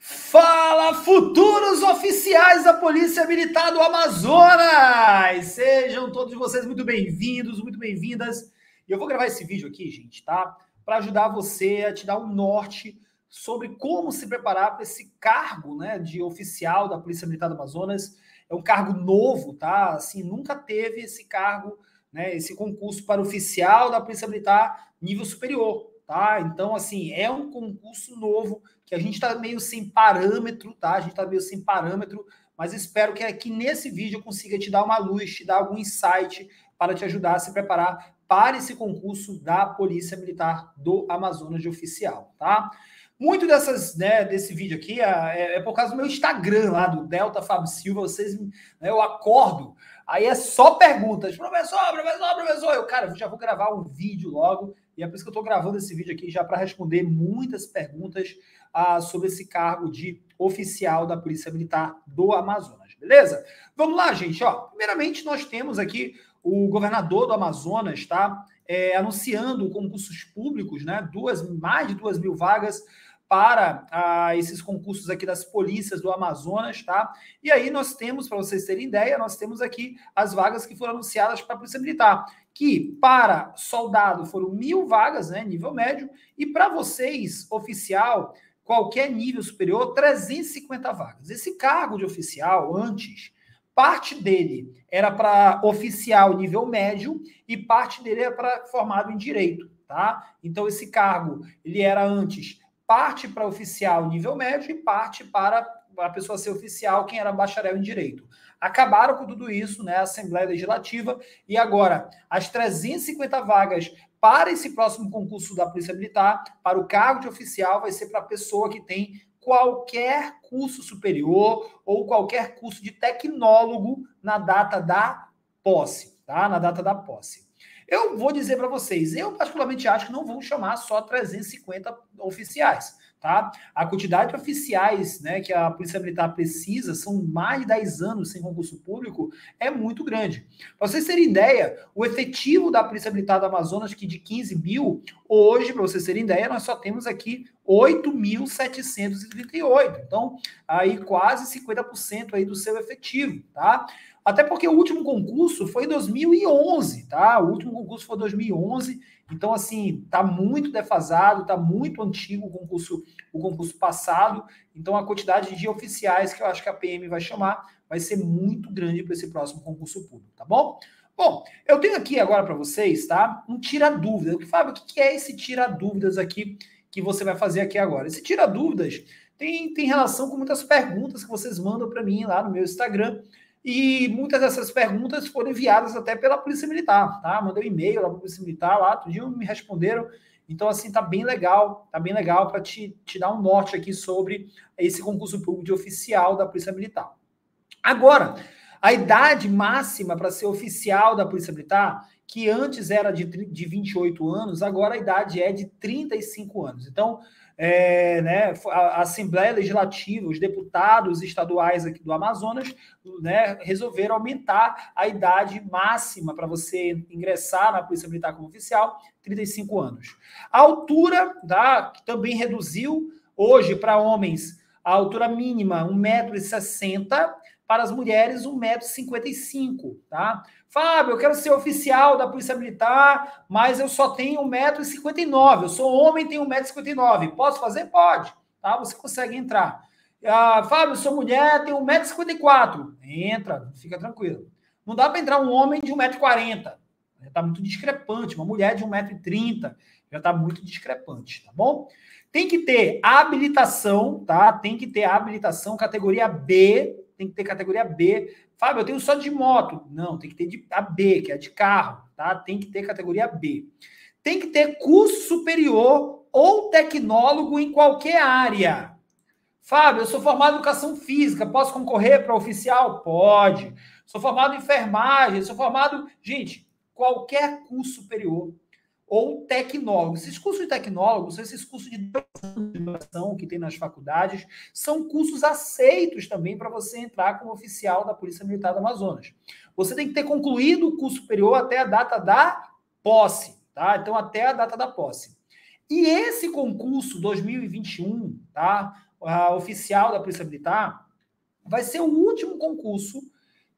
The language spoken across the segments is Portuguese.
Fala, futuros oficiais da Polícia Militar do Amazonas! Sejam todos vocês muito bem-vindos, muito bem-vindas. E eu vou gravar esse vídeo aqui, gente, tá? Para ajudar você a te dar um norte sobre como se preparar para esse cargo, né, de oficial da Polícia Militar do Amazonas. É um cargo novo, tá? Assim, nunca teve esse cargo, né, esse concurso para oficial da Polícia Militar nível superior, tá? Então, assim, é um concurso novo que a gente está meio sem parâmetro, tá? A gente está meio sem parâmetro, mas espero que aqui nesse vídeo eu consiga te dar uma luz, te dar algum insight para te ajudar a se preparar para esse concurso da Polícia Militar do Amazonas de oficial, tá? Muito dessas, né, desse vídeo aqui é, é, por causa do meu Instagram lá, do Delta Fábio Silva. Vocês, né, eu acordo, aí é só perguntas. Professor, professor, professor. Eu, cara, já vou gravar um vídeo logo, e é por isso que eu estou gravando esse vídeo aqui já para responder muitas perguntas ah, sobre esse cargo de oficial da Polícia Militar do Amazonas, beleza? Vamos lá, gente. Ó, primeiramente, nós temos aqui o governador do Amazonas, tá? É, anunciando concursos públicos, né? Duas, mais de duas mil vagas para ah, esses concursos aqui das polícias do Amazonas, tá? E aí nós temos, para vocês terem ideia, nós temos aqui as vagas que foram anunciadas para a Polícia Militar, que para soldado foram mil vagas, né, nível médio, e para vocês, oficial, qualquer nível superior, 350 vagas. Esse cargo de oficial, antes, parte dele era para oficial nível médio e parte dele era para formado em direito, tá? Então, esse cargo, ele era antes parte para oficial nível médio e parte para a pessoa ser oficial, quem era bacharel em direito. Acabaram com tudo isso, né? A Assembleia Legislativa, e agora as 350 vagas para esse próximo concurso da Polícia Militar, para o cargo de oficial, vai ser para a pessoa que tem qualquer curso superior ou qualquer curso de tecnólogo na data da posse, tá? Na data da posse. Eu vou dizer para vocês, eu particularmente acho que não vão chamar só 350 oficiais, tá? A quantidade de oficiais, né, que a Polícia Militar precisa, são mais de 10 anos sem concurso público, é muito grande. Para vocês terem ideia, o efetivo da Polícia Militar do Amazonas, que de 15 mil, hoje, para vocês terem ideia, nós só temos aqui 8.738. Então, aí quase 50% aí do seu efetivo, tá? Até porque o último concurso foi em 2011, tá? O último concurso foi em 2011. Então, assim, tá muito defasado, tá muito antigo o concurso, o concurso passado. Então, a quantidade de oficiais que eu acho que a PM vai chamar vai ser muito grande para esse próximo concurso público, tá bom? Bom, eu tenho aqui agora para vocês, tá? Um tira-dúvida. Fábio, o que é esse tira-dúvidas aqui que você vai fazer aqui agora? Esse tira-dúvidas tem, tem relação com muitas perguntas que vocês mandam para mim lá no meu Instagram. E muitas dessas perguntas foram enviadas até pela Polícia Militar, tá? Mandei um e-mail lá para Polícia Militar, lá, dia me responderam. Então, assim, tá bem legal, tá bem legal para te, te dar um norte aqui sobre esse concurso público de oficial da Polícia Militar. Agora, a idade máxima para ser oficial da Polícia Militar, que antes era de, de 28 anos, agora a idade é de 35 anos. Então, é, né, a Assembleia Legislativa, os deputados estaduais aqui do Amazonas, né, resolveram aumentar a idade máxima para você ingressar na Polícia Militar como oficial, 35 anos. A altura tá, também reduziu, hoje, para homens, a altura mínima 1,60m, para as mulheres 1,55m, tá? Fábio, eu quero ser oficial da Polícia Militar, mas eu só tenho 1,59m. Eu sou homem tenho 1,59m. Posso fazer? Pode. Tá? Você consegue entrar. Ah, Fábio, eu sou mulher, tenho 1,54m. Entra, fica tranquilo. Não dá para entrar um homem de 1,40m. Já está muito discrepante. Uma mulher de 1,30m já está muito discrepante, tá bom? Tem que ter habilitação, tá? Tem que ter habilitação categoria B, tem que ter categoria B Fábio, eu tenho só de moto. Não, tem que ter de, a B, que é de carro, tá? Tem que ter categoria B. Tem que ter curso superior ou tecnólogo em qualquer área. Fábio, eu sou formado em educação física, posso concorrer para oficial? Pode. Sou formado em enfermagem, sou formado. Gente, qualquer curso superior ou tecnólogo. Esses cursos de tecnólogos, esses cursos de duração que tem nas faculdades, são cursos aceitos também para você entrar como oficial da Polícia Militar do Amazonas. Você tem que ter concluído o curso superior até a data da posse, tá? Então, até a data da posse. E esse concurso 2021, tá? tá? A oficial da Polícia Militar vai ser o último concurso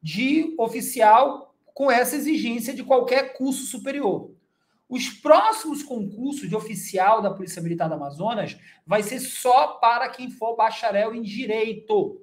de oficial com essa exigência de qualquer curso superior. Os próximos concursos de oficial da Polícia Militar do Amazonas vai ser só para quem for bacharel em direito.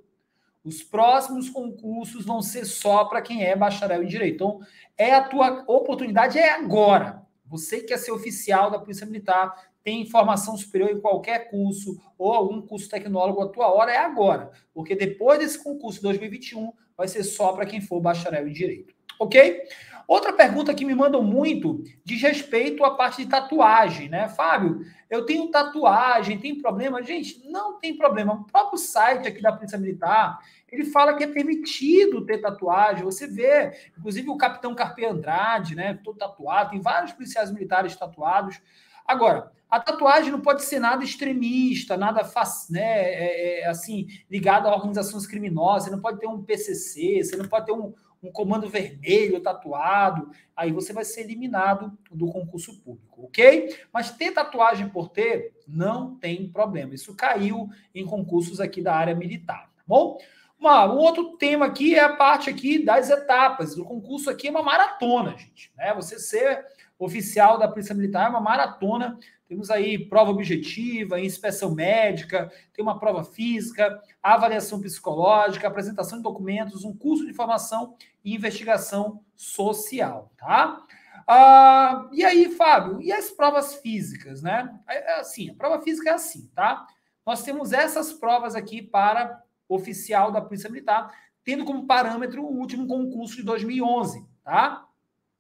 Os próximos concursos vão ser só para quem é bacharel em direito. Então, é a tua oportunidade é agora. Você que quer ser oficial da Polícia Militar, tem formação superior em qualquer curso ou algum curso tecnólogo, a tua hora é agora. Porque depois desse concurso 2021, vai ser só para quem for bacharel em direito. Ok? Outra pergunta que me mandam muito diz respeito à parte de tatuagem, né? Fábio, eu tenho tatuagem, tem problema? Gente, não tem problema. O próprio site aqui da Polícia Militar, ele fala que é permitido ter tatuagem. Você vê, inclusive o capitão Carpe Andrade, né? Todo tatuado, tem vários policiais militares tatuados. Agora, a tatuagem não pode ser nada extremista, nada né, é, é, assim, ligado a organizações criminosas. Você não pode ter um PCC, você não pode ter um, um comando vermelho tatuado. Aí você vai ser eliminado do concurso público, ok? Mas ter tatuagem por ter, não tem problema. Isso caiu em concursos aqui da área militar, tá bom? Uma, um outro tema aqui é a parte aqui das etapas. O concurso aqui é uma maratona, gente. Né? Você ser oficial da Polícia Militar é uma maratona. Temos aí prova objetiva, inspeção médica, tem uma prova física, avaliação psicológica, apresentação de documentos, um curso de formação e investigação social, tá? Ah, e aí, Fábio, e as provas físicas, né? É, é assim, a prova física é assim, tá? Nós temos essas provas aqui para oficial da Polícia Militar, tendo como parâmetro o último concurso de 2011, tá?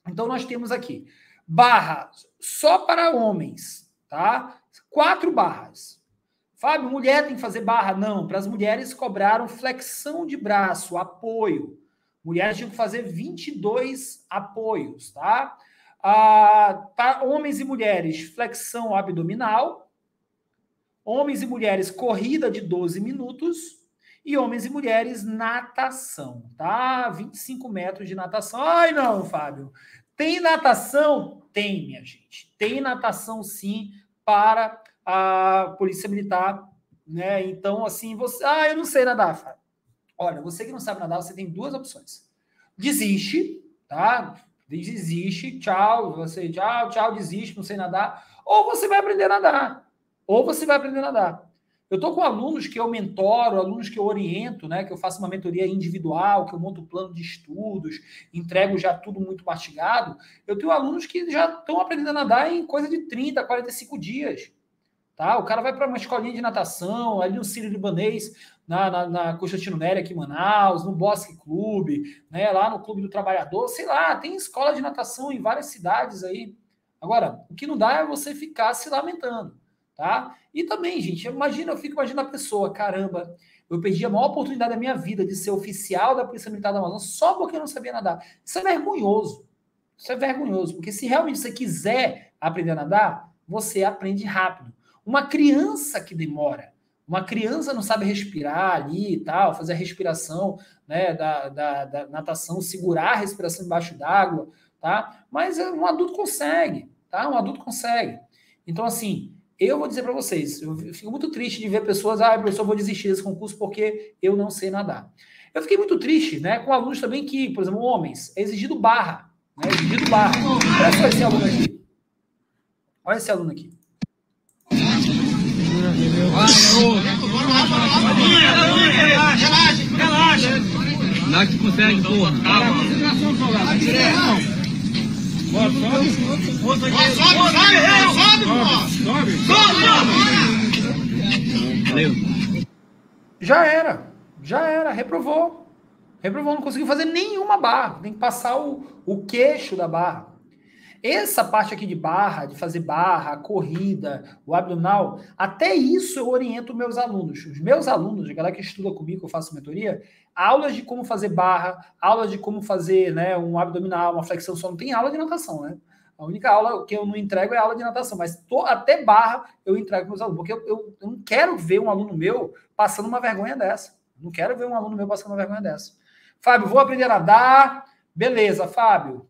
Então nós temos aqui barra só para homens, tá? Quatro barras. Fábio, mulher tem que fazer barra? Não. Para as mulheres cobraram flexão de braço, apoio. Mulheres tinham que fazer 22 apoios, tá? Ah, para homens e mulheres, flexão abdominal. Homens e mulheres, corrida de 12 minutos e homens e mulheres natação, tá? 25 metros de natação. Ai, não, Fábio. Tem natação? Tem, minha gente. Tem natação sim para a Polícia Militar, né? Então, assim, você. Ah, eu não sei nadar, Fábio. Olha, você que não sabe nadar, você tem duas opções. Desiste, tá? Desiste, tchau, você, tchau, tchau, desiste, não sei nadar. Ou você vai aprender a nadar. Ou você vai aprender a nadar. Eu estou com alunos que eu mentoro, alunos que eu oriento, né? Que eu faço uma mentoria individual, que eu monto um plano de estudos, entrego já tudo muito mastigado. Eu tenho alunos que já estão aprendendo a nadar em coisa de 30, 45 dias. Tá? O cara vai para uma escolinha de natação, ali no Sírio Libanês, na, na, na Constantino Nery aqui em Manaus, no Bosque Clube, né? lá no Clube do Trabalhador, sei lá, tem escola de natação em várias cidades aí. Agora, o que não dá é você ficar se lamentando tá? E também, gente, imagina, eu fico imaginando a pessoa, caramba, eu perdi a maior oportunidade da minha vida de ser oficial da Polícia Militar da Amazônia só porque eu não sabia nadar. Isso é vergonhoso. Isso é vergonhoso, porque se realmente você quiser aprender a nadar, você aprende rápido. Uma criança que demora, uma criança não sabe respirar ali e tal, fazer a respiração né, da, da, da natação, segurar a respiração embaixo d'água, tá? Mas um adulto consegue, tá? Um adulto consegue. Então, assim, eu vou dizer para vocês, eu fico muito triste de ver pessoas, ah, professor, vou desistir desse concurso porque eu não sei nadar. Eu fiquei muito triste, né, com alunos também que, por exemplo, homens, é exigido barra, né, é exigido barra. Olha só esse aluno aqui. Olha esse aluno aqui. Relaxa, relaxa. Não é que consegue, porra. Calma. Já era, já era, reprovou. Reprovou, não conseguiu fazer nenhuma barra. Tem que passar o, o queixo da barra. Essa parte aqui de barra, de fazer barra, corrida, o abdominal, até isso eu oriento meus alunos. Os meus alunos, a galera que estuda comigo, que eu faço mentoria, aulas de como fazer barra, aulas de como fazer né, um abdominal, uma flexão, só não tem aula de natação, né? A única aula que eu não entrego é aula de natação, mas tô, até barra eu entrego para meus alunos, porque eu, eu, eu, não quero ver um aluno meu passando uma vergonha dessa. Não quero ver um aluno meu passando uma vergonha dessa. Fábio, vou aprender a nadar. Beleza, Fábio.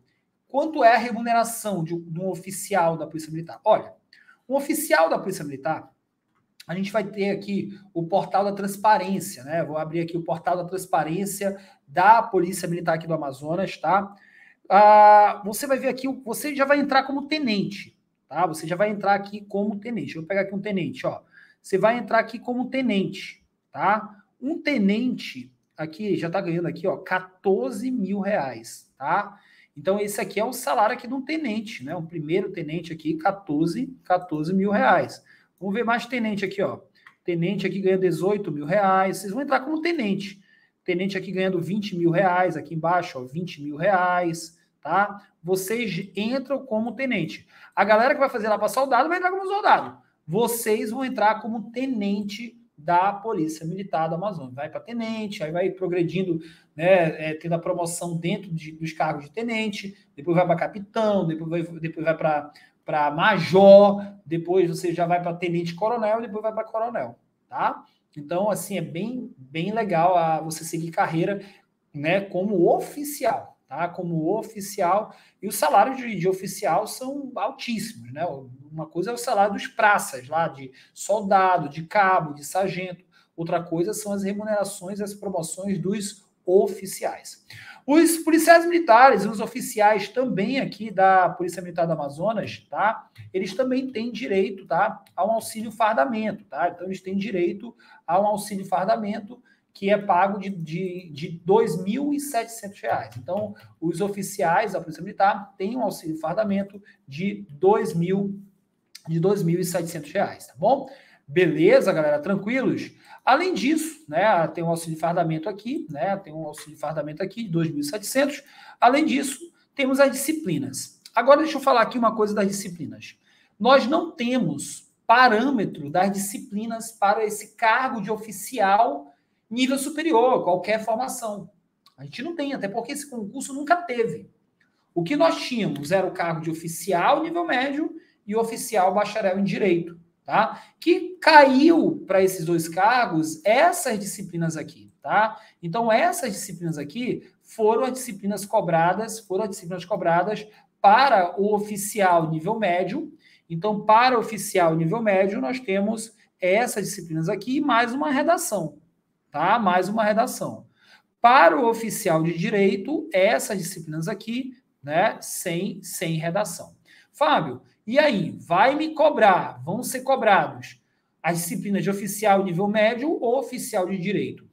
Quanto é a remuneração de, de um oficial da Polícia Militar? Olha, um oficial da Polícia Militar, a gente vai ter aqui o portal da transparência, né? Vou abrir aqui o portal da transparência da Polícia Militar aqui do Amazonas, tá? Ah, você vai ver aqui, você já vai entrar como tenente, tá? Você já vai entrar aqui como tenente. Vou pegar aqui um tenente, ó. Você vai entrar aqui como tenente, tá? Um tenente aqui já tá ganhando aqui, ó, 14 mil reais, tá? Então esse aqui é o salário aqui de um tenente, né? Um primeiro tenente aqui, 14, 14 mil reais. Vamos ver mais tenente aqui, ó. Tenente aqui ganha 18 mil reais. Vocês vão entrar como tenente. Tenente aqui ganhando 20 mil reais, aqui embaixo, ó, 20 mil reais, tá? Vocês entram como tenente. A galera que vai fazer lá para soldado vai entrar como soldado. Vocês vão entrar como tenente da Polícia Militar do Amazonas. Vai para tenente, aí vai progredindo, né, é, tendo a promoção dentro de, dos cargos de tenente, depois vai para capitão, depois vai, depois vai para major, depois você já vai para tenente coronel, depois vai para coronel, tá? Então, assim, é bem, bem legal a você seguir carreira, né, como oficial, tá? Como oficial, e os salários de, de oficial são altíssimos, né? Uma coisa é o salário dos praças lá, de soldado, de cabo, de sargento. Outra coisa são as remunerações as promoções dos oficiais. Os policiais militares, os oficiais também aqui da Polícia Militar do Amazonas, tá? Eles também têm direito, tá? A um auxílio fardamento, tá? Então, eles têm direito a um auxílio fardamento que é pago de, de, de R$ 2.700. Então, os oficiais da Polícia Militar têm um auxílio fardamento de R$ 2.700, tá bom? Beleza, galera? Tranquilos? Além disso, né, tem um auxílio de fardamento aqui, né, tem um auxílio de fardamento aqui de 2.700. Além disso, temos as disciplinas. Agora deixa eu falar aqui uma coisa das disciplinas. Nós não temos parâmetro das disciplinas para esse cargo de oficial nível superior, qualquer formação. A gente não tem, até porque esse concurso nunca teve. O que nós tínhamos era o cargo de oficial nível médio e oficial bacharel em direito tá? Que caiu para esses dois cargos essas disciplinas aqui, tá? Então essas disciplinas aqui foram as disciplinas cobradas, foram as disciplinas cobradas para o oficial nível médio. Então, para o oficial nível médio, nós temos essas disciplinas aqui mais uma redação, tá? Mais uma redação. Para o oficial de direito, essas disciplinas aqui, né, sem sem redação. Fábio, e aí, vai me cobrar, vão ser cobrados as disciplinas de oficial nível médio ou oficial de direito.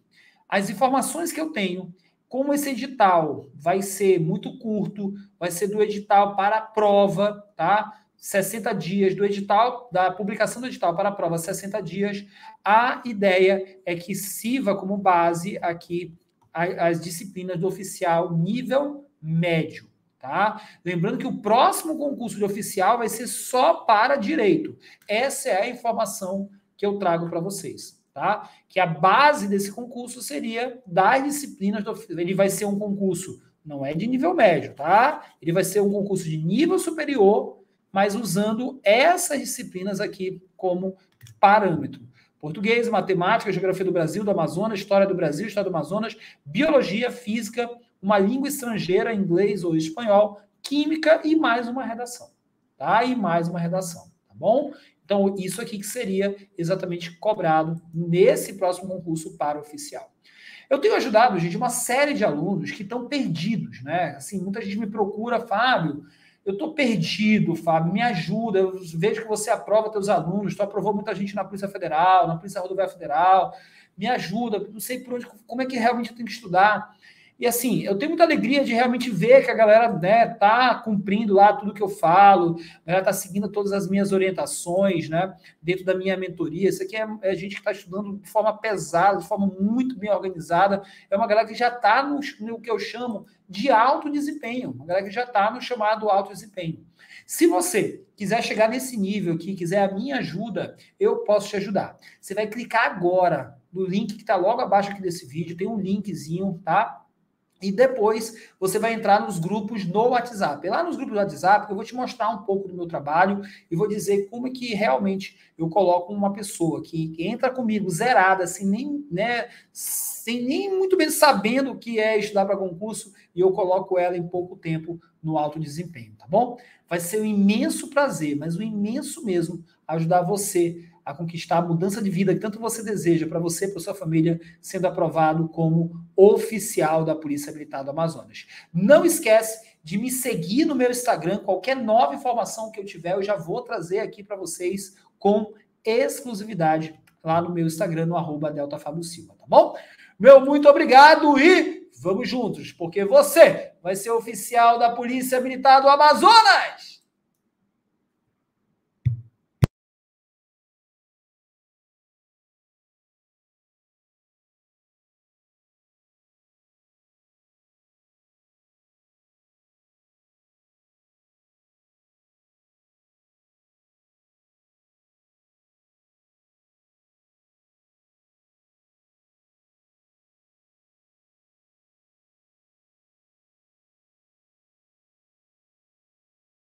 As informações que eu tenho, como esse edital vai ser muito curto, vai ser do edital para a prova, tá? 60 dias do edital, da publicação do edital para a prova, 60 dias. A ideia é que sirva como base aqui as disciplinas do oficial nível médio. Tá? Lembrando que o próximo concurso de oficial vai ser só para direito. Essa é a informação que eu trago para vocês. Tá? Que a base desse concurso seria das disciplinas do Ele vai ser um concurso, não é de nível médio, tá? Ele vai ser um concurso de nível superior, mas usando essas disciplinas aqui como parâmetro. Português, matemática, geografia do Brasil, do Amazonas, história do Brasil, história do Amazonas, biologia, física, uma língua estrangeira, inglês ou espanhol, química e mais uma redação, tá? E mais uma redação, tá bom? Então, isso aqui que seria exatamente cobrado nesse próximo concurso para oficial. Eu tenho ajudado, gente, uma série de alunos que estão perdidos, né? Assim, muita gente me procura, Fábio, eu estou perdido, Fábio, me ajuda. Eu vejo que você aprova teus alunos, tu aprovou muita gente na Polícia Federal, na Polícia Rodoviária Federal, me ajuda, não sei por onde, como é que realmente eu tenho que estudar. E assim, eu tenho muita alegria de realmente ver que a galera né, tá cumprindo lá tudo que eu falo, a galera tá seguindo todas as minhas orientações, né, dentro da minha mentoria. Isso aqui é, é gente que está estudando de forma pesada, de forma muito bem organizada. É uma galera que já está no, no que eu chamo de alto desempenho, uma galera que já está no chamado alto desempenho. Se você quiser chegar nesse nível aqui, quiser a minha ajuda, eu posso te ajudar. Você vai clicar agora no link que está logo abaixo aqui desse vídeo, tem um linkzinho, tá? E depois você vai entrar nos grupos no WhatsApp. Lá nos grupos do WhatsApp, eu vou te mostrar um pouco do meu trabalho e vou dizer como é que realmente eu coloco uma pessoa que entra comigo zerada, assim, nem, né, sem nem muito bem sabendo o que é estudar para concurso, e eu coloco ela em pouco tempo no alto desempenho, tá bom? Vai ser um imenso prazer, mas um imenso mesmo, ajudar você a conquistar a mudança de vida que tanto você deseja para você, para sua família, sendo aprovado como oficial da Polícia Militar do Amazonas. Não esquece de me seguir no meu Instagram, qualquer nova informação que eu tiver, eu já vou trazer aqui para vocês com exclusividade lá no meu Instagram, no arroba Delta Silva, tá bom? Meu muito obrigado e vamos juntos, porque você vai ser oficial da Polícia Militar do Amazonas!